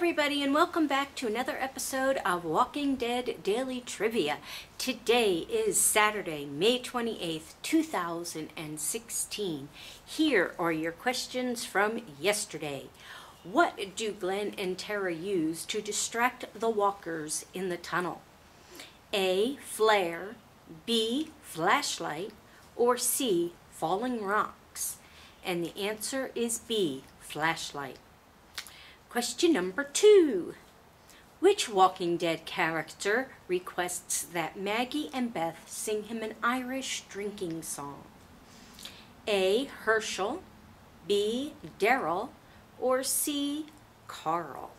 everybody, and welcome back to another episode of Walking Dead Daily Trivia. Today is Saturday, May 28th, 2016. Here are your questions from yesterday. What do Glenn and Tara use to distract the walkers in the tunnel? A. Flare, B. Flashlight, or C. Falling rocks? And the answer is B. Flashlight. Question number two. Which Walking Dead character requests that Maggie and Beth sing him an Irish drinking song? A. Hershel, B. Daryl, or C. Carl?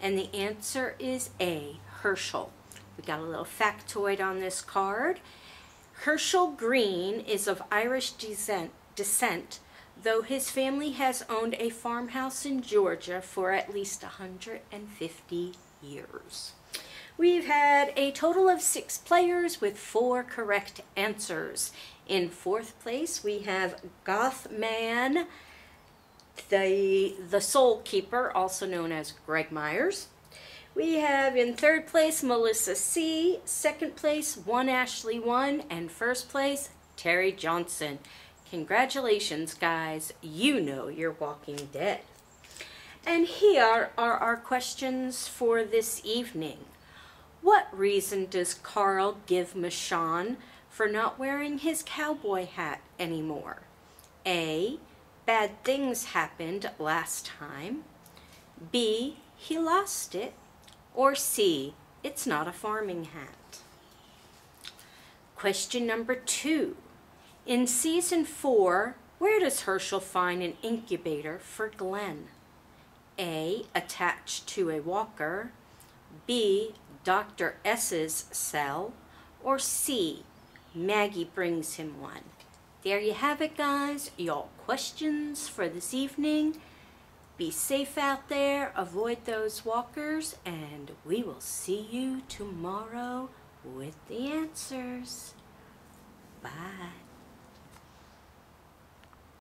And the answer is A. Hershel. We got a little factoid on this card. Hershel Green is of Irish descent, descent though his family has owned a farmhouse in Georgia for at least 150 years. We've had a total of six players with four correct answers. In fourth place, we have Gothman, the, the Soul Keeper, also known as Greg Myers. We have in third place Melissa C., second place One Ashley One, and first place Terry Johnson. Congratulations, guys. You know you're walking dead. And here are our questions for this evening. What reason does Carl give Michonne for not wearing his cowboy hat anymore? A. Bad things happened last time. B. He lost it. Or C. It's not a farming hat. Question number two. In season four, where does Hershel find an intubator for Glenn? A. Attached to a walker. B. Dr. S's cell. Or C. Maggie brings him one. There you have it, guys. Y'all questions for this evening. Be safe out there, avoid those walkers, and we will see you tomorrow with the answers. Bye.